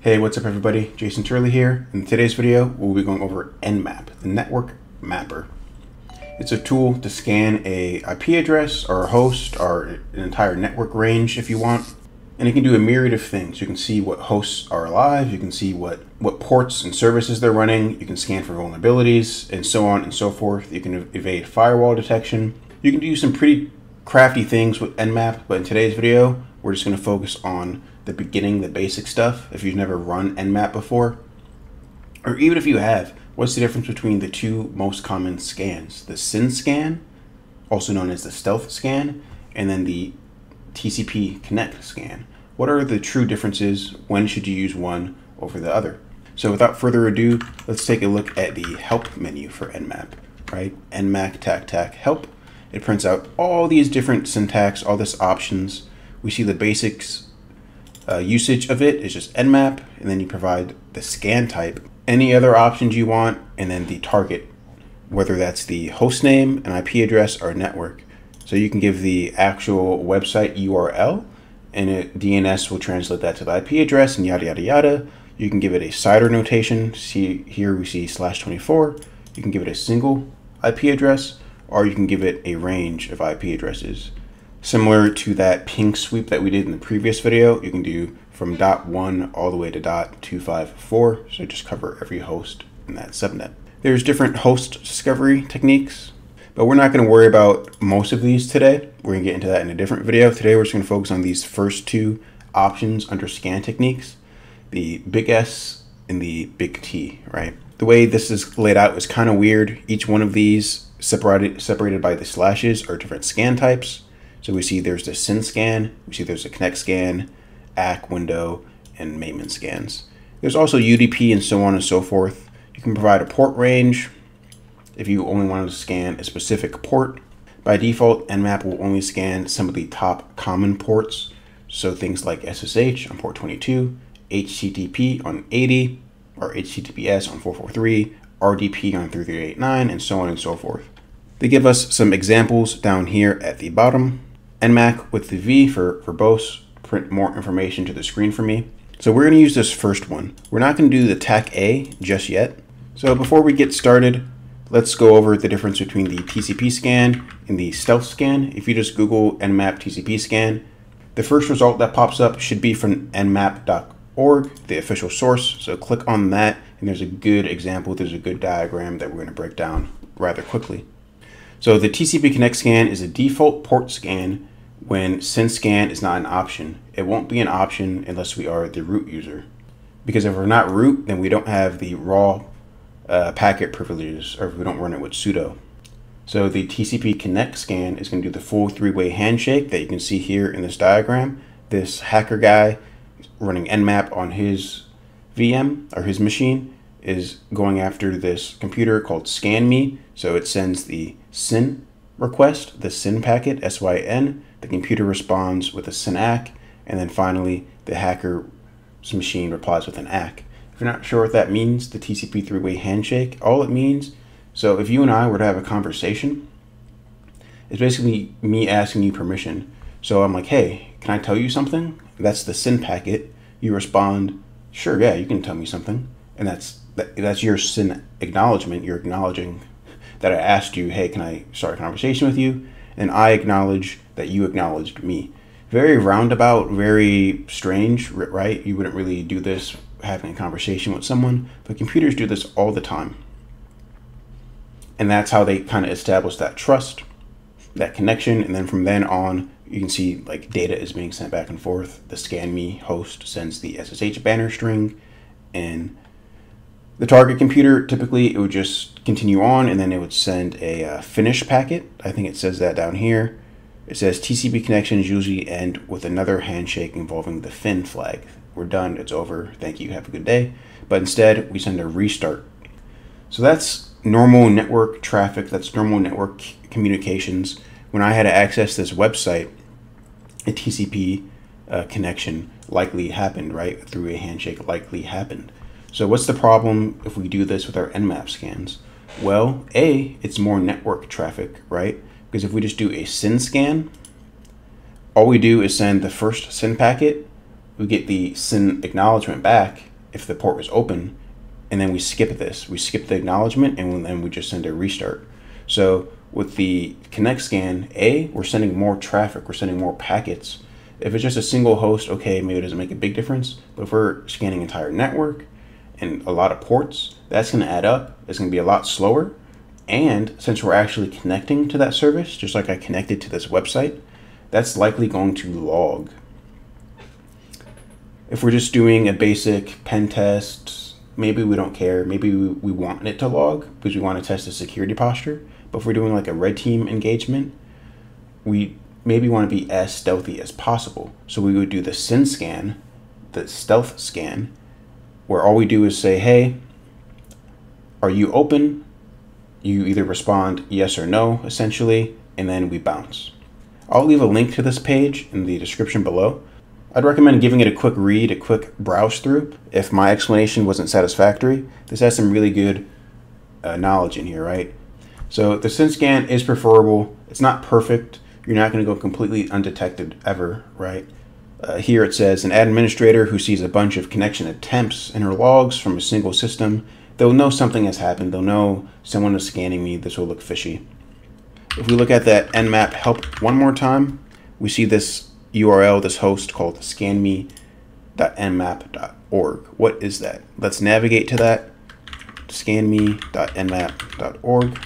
Hey, what's up everybody? Jason Turley here. In today's video, we'll be going over Nmap, the network mapper. It's a tool to scan a IP address or a host or an entire network range if you want. And it can do a myriad of things. You can see what hosts are alive, you can see what, what ports and services they're running, you can scan for vulnerabilities, and so on and so forth. You can evade firewall detection. You can do some pretty crafty things with Nmap, but in today's video, we're just going to focus on the beginning, the basic stuff, if you've never run Nmap before. Or even if you have, what's the difference between the two most common scans? The SYN scan, also known as the stealth scan, and then the TCP connect scan. What are the true differences? When should you use one over the other? So without further ado, let's take a look at the help menu for Nmap, right? Nmap tac tac help. It prints out all these different syntax, all this options. We see the basics uh, usage of it is just nmap, and then you provide the scan type, any other options you want, and then the target, whether that's the host name, an IP address, or network. So you can give the actual website URL, and it, DNS will translate that to the IP address, and yada yada yada. You can give it a CIDR notation. See here we see slash 24. You can give it a single IP address, or you can give it a range of IP addresses. Similar to that ping sweep that we did in the previous video, you can do from dot one all the way to dot 254, so just cover every host in that subnet. There's different host discovery techniques, but we're not going to worry about most of these today. We're going to get into that in a different video. Today we're just going to focus on these first two options under scan techniques, the big S and the big T, right? The way this is laid out is kind of weird. Each one of these separated separated by the slashes are different scan types. So we see there's the SYN scan, we see there's a connect scan, ACK window, and Maimon scans. There's also UDP and so on and so forth. You can provide a port range if you only wanted to scan a specific port. By default, Nmap will only scan some of the top common ports, so things like SSH on port 22, HTTP on 80, or HTTPS on 443, RDP on 3389, and so on and so forth. They give us some examples down here at the bottom. Nmap with the V for verbose, print more information to the screen for me. So we're going to use this first one. We're not going to do the TAC A just yet. So before we get started, let's go over the difference between the TCP scan and the stealth scan. If you just Google Nmap TCP scan, the first result that pops up should be from nmap.org, the official source. So click on that, and there's a good example, there's a good diagram that we're going to break down rather quickly. So the TCP Connect scan is a default port scan when SYN scan is not an option. It won't be an option unless we are the root user. Because if we're not root, then we don't have the raw uh, packet privileges, or if we don't run it with sudo. So the TCP Connect scan is going to do the full three-way handshake that you can see here in this diagram. This hacker guy running Nmap on his VM, or his machine, is going after this computer called ScanMe. So it sends the SYN request, the SYN packet, SYN. The computer responds with a SYN-ACK, and then finally the hacker's machine replies with an ACK. If you're not sure what that means, the TCP three-way handshake, all it means, so if you and I were to have a conversation, it's basically me asking you permission. So I'm like, hey, can I tell you something? That's the SYN packet. You respond, sure, yeah, you can tell me something. And that's that, that's your SYN acknowledgement. You're acknowledging that I asked you, hey, can I start a conversation with you? And I acknowledge that you acknowledged me. Very roundabout, very strange, right? You wouldn't really do this having a conversation with someone, but computers do this all the time. And that's how they kind of establish that trust, that connection, and then from then on, you can see like data is being sent back and forth. The scan me host sends the SSH banner string, and the target computer, typically it would just continue on and then it would send a uh, finish packet. I think it says that down here. It says TCP connections usually end with another handshake involving the fin flag. We're done, it's over, thank you, have a good day. But instead, we send a restart. So that's normal network traffic, that's normal network communications. When I had to access this website, a TCP uh, connection likely happened, right? Through a handshake likely happened. So what's the problem if we do this with our Nmap scans? Well, A, it's more network traffic, right? Because if we just do a SYN scan, all we do is send the first SYN packet, we get the SYN acknowledgement back, if the port was open, and then we skip this. We skip the acknowledgement, and then we just send a restart. So with the connect scan, A, we're sending more traffic, we're sending more packets. If it's just a single host, okay, maybe it doesn't make a big difference. But if we're scanning entire network and a lot of ports, that's going to add up. It's going to be a lot slower. And since we're actually connecting to that service, just like I connected to this website, that's likely going to log. If we're just doing a basic pen test, maybe we don't care. Maybe we, want it to log because we want to test the security posture. But if we're doing like a red team engagement, we maybe want to be as stealthy as possible. So we would do the SYN scan, the stealth scan, where all we do is say, hey, are you open? You either respond yes or no, essentially, and then we bounce. I'll leave a link to this page in the description below. I'd recommend giving it a quick read, a quick browse through. If my explanation wasn't satisfactory, this has some really good uh, knowledge in here, right? So the SYN scan is preferable. It's not perfect. You're not going to go completely undetected ever, right? Uh, here it says an administrator who sees a bunch of connection attempts in her logs from a single system, they'll know something has happened. They'll know someone is scanning me. This will look fishy. If we look at that nmap help one more time, we see this URL, this host called scanme.nmap.org. What is that? Let's navigate to that, scanme.nmap.org.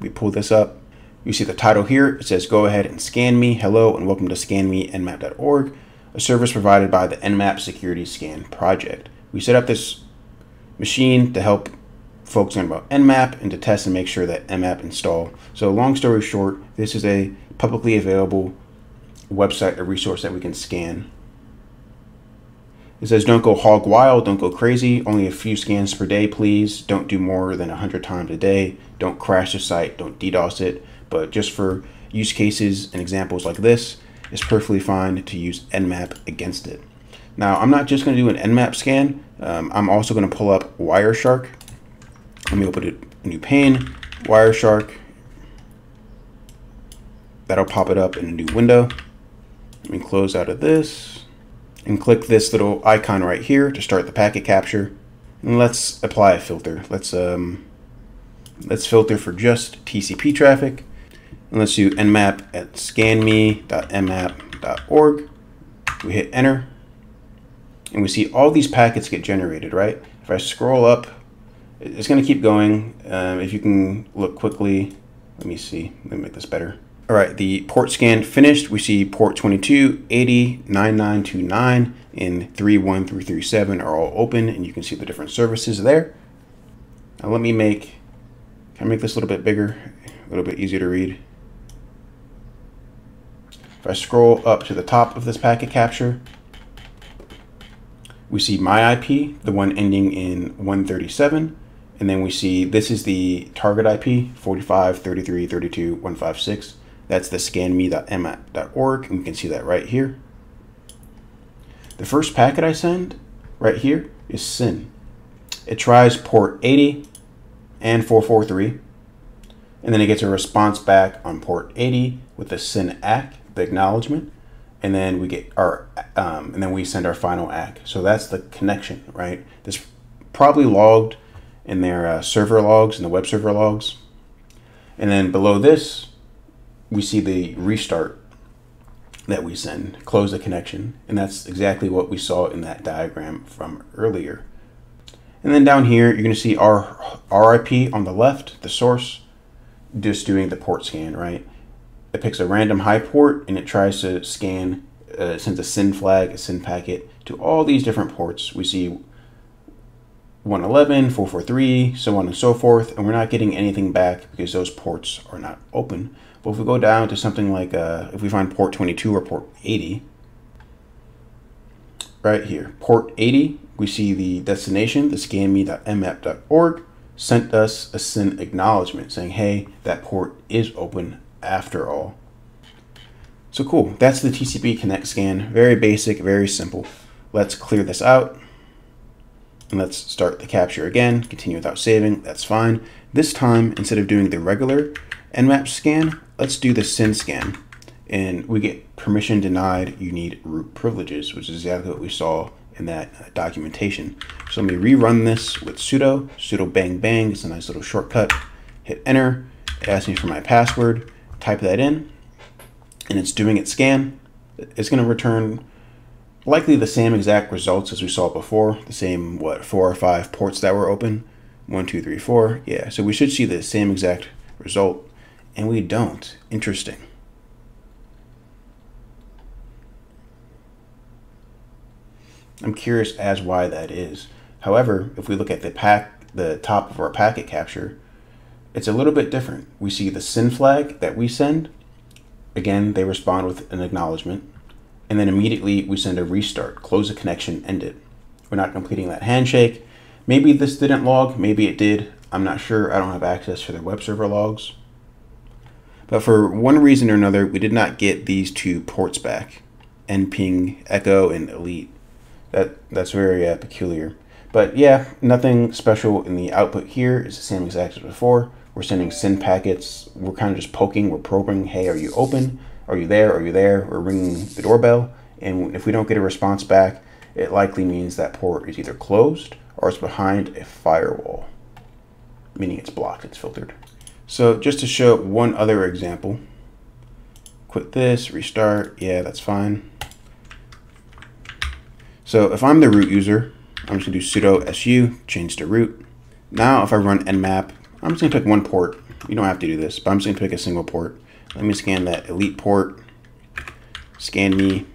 We pull this up. You see the title here. It says, go ahead and scan me. Hello and welcome to scanme.nmap.org, a service provided by the Nmap Security Scan Project. We set up this machine to help folks learn about Nmap and to test and make sure that Nmap install. So long story short, this is a publicly available website, a resource that we can scan. It says don't go hog wild, don't go crazy, only a few scans per day, please. Don't do more than 100 times a day. Don't crash the site, don't DDoS it. But just for use cases and examples like this, it's perfectly fine to use Nmap against it. Now, I'm not just going to do an Nmap scan. Um, I'm also going to pull up Wireshark. Let me open a new pane, Wireshark. That'll pop it up in a new window. Let me close out of this and click this little icon right here to start the packet capture. And let's apply a filter. Let's um, let's filter for just TCP traffic. Let's do nmap at scanme.nmap.org. We hit enter and we see all these packets get generated, right? If I scroll up, it's going to keep going. Um, if you can look quickly, let me see, let me make this better. All right, the port scan finished. We see port 22, 80, 9929, and 31337 are all open, and you can see the different services there. Now let me make, can I make this a little bit bigger, a little bit easier to read? If I scroll up to the top of this packet capture, we see my IP, the one ending in 137, and then we see this is the target IP, 45, 33, 32, 156. That's the scanme.nmap.org, and we can see that right here. The first packet I send right here is SYN. It tries port 80 and 443, and then it gets a response back on port 80 with the SYN ACK, the acknowledgement, and then we get our, um, and then we send our final ACK. So that's the connection, right? This probably logged in their uh, server logs, in the web server logs. And then below this, we see the restart that we send, close the connection, and that's exactly what we saw in that diagram from earlier. And then down here, you're going to see our RIP on the left, the source, just doing the port scan, right? It picks a random high port and it tries to scan, uh, sends a SYN flag, a SYN packet to all these different ports. We see 111, 443, so on and so forth, and we're not getting anything back because those ports are not open. But if we go down to something like, uh, if we find port 22 or port 80, right here, port 80, we see the destination, the scanme.nmap.org, sent us a SYN acknowledgement saying, hey, that port is open after all. So cool, that's the TCP Connect scan. Very basic, very simple. Let's clear this out. And let's start the capture again, continue without saving, that's fine. This time, instead of doing the regular Nmap scan, let's do the SYN scan. and we get permission denied, you need root privileges, which is exactly what we saw in that uh, documentation. So let me rerun this with sudo, sudo bang bang, it's a nice little shortcut, hit enter, it asks me for my password, type that in, and it's doing its scan. It's gonna return likely the same exact results as we saw before, the same, what, four or five ports that were open, one, two, three, four, yeah, so we should see the same exact result, and we don't, interesting. I'm curious as why that is. However, if we look at the pack, the top of our packet capture, it's a little bit different. We see the SYN flag that we send. Again, they respond with an acknowledgement. And then immediately we send a restart, close the connection, end it. We're not completing that handshake. Maybe this didn't log, maybe it did. I'm not sure. I don't have access to their web server logs. But for one reason or another, we did not get these two ports back, nping echo and elite. That that's very uh, peculiar. But yeah, nothing special in the output here. It's the same exact as before. We're sending SYN packets. We're kind of just poking. We're probing. Hey, are you open? Are you there? Are you there? We're ringing the doorbell. And if we don't get a response back, it likely means that port is either closed or it's behind a firewall, meaning it's blocked, it's filtered. So just to show one other example, quit this, restart. Yeah, that's fine. So if I'm the root user, I'm just gonna do sudo su, change to root. Now if I run nmap, I'm just gonna pick one port. You don't have to do this, but I'm just gonna pick a single port. Let me scan that elite port, scan me,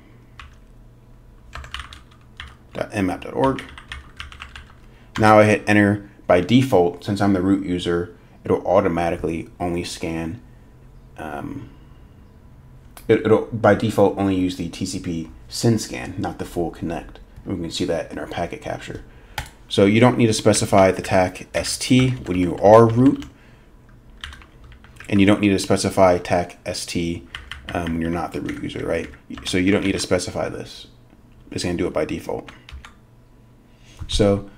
.nmap.org. Now I hit enter. By default, since I'm the root user, it'll automatically only scan. Um, it, will by default only use the TCP SYN scan, not the full connect. We can see that in our packet capture. So you don't need to specify the TAC ST when you are root, and you don't need to specify TAC ST um, when you're not the root user, right? So you don't need to specify this. It's to do it by default. So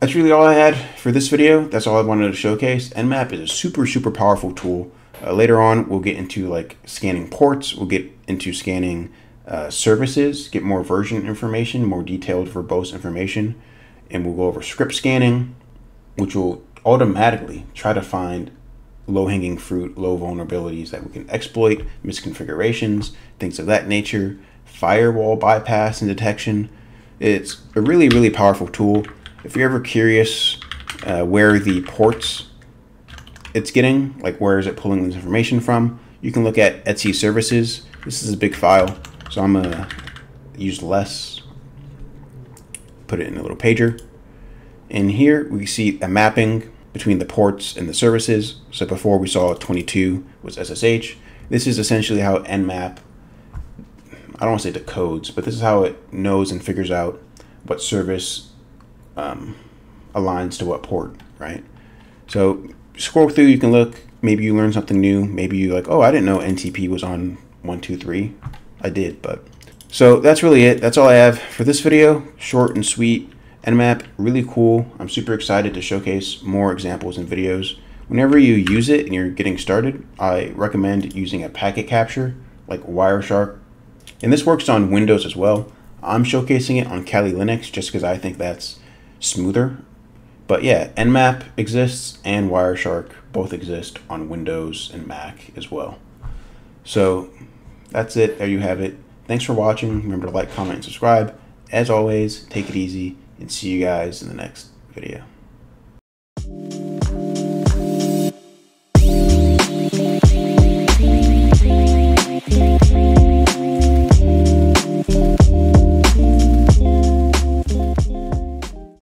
that's really all I had for this video. That's all I wanted to showcase. Nmap is a super, super powerful tool. Uh, later on, we'll get into like scanning ports. We'll get into scanning uh, services, get more version information, more detailed verbose information, and we'll go over script scanning, which will automatically try to find low-hanging fruit, low vulnerabilities that we can exploit, misconfigurations, things of that nature, firewall bypass and detection. It's a really, really powerful tool. If you're ever curious uh, where the ports it's getting, like where is it pulling this information from, you can look at Etsy services. This is a big file. So I'm to use less, put it in a little pager. In here we see a mapping between the ports and the services. So before we saw 22 was SSH. This is essentially how Nmap, I don't want to say decodes, but this is how it knows and figures out what service um, aligns to what port, right? So scroll through, you can look, maybe you learn something new. Maybe you like, oh, I didn't know NTP was on 123. I did, but so that's really it. That's all I have for this video. Short and sweet. Nmap, really cool. I'm super excited to showcase more examples and videos. Whenever you use it and you're getting started, I recommend using a packet capture like Wireshark. And this works on Windows as well. I'm showcasing it on Kali Linux just because I think that's smoother. But yeah, Nmap exists and Wireshark both exist on Windows and Mac as well. So that's it. There you have it. Thanks for watching. Remember to like, comment, and subscribe. As always, take it easy and see you guys in the next video.